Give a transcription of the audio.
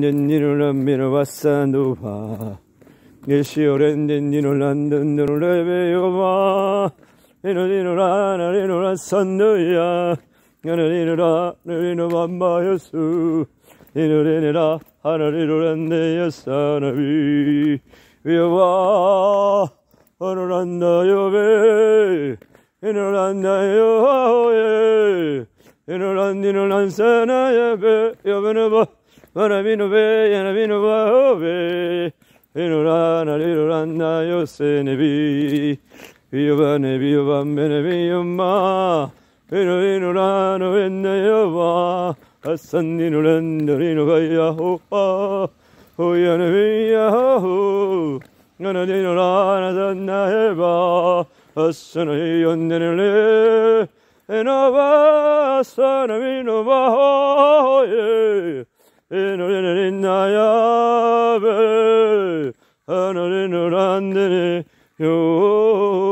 Nino passando va che si orende nino landando le veo nino nino la nino la sandoya nino nino la nino mamma yesu nino nino la hana nino lande yasanabi vio va oranda yove nino landa yo nino landino lansana yove yove no Vana vino ve, yana vino va ove, vino rana liro rana yo se ne vi, vio va ne vio va bene vio ma, vino vino rano venne yo va, assandino lendo rino va ya ho ha, ho ya ne via ho, yana dino rana danna e va, assana io ne le, Maravinobe, Yanavinobe, Inurana, Lirurana, Yosenebi, Viovane, Viovambene, Vioma, Vinovinurano, Veneva, Asandinurendo, Rinovaya, Hopa, Oyanavia, Ho, Nanadinurana, Zanaheva, Asanayondenele, Enova, oh yeah. 네요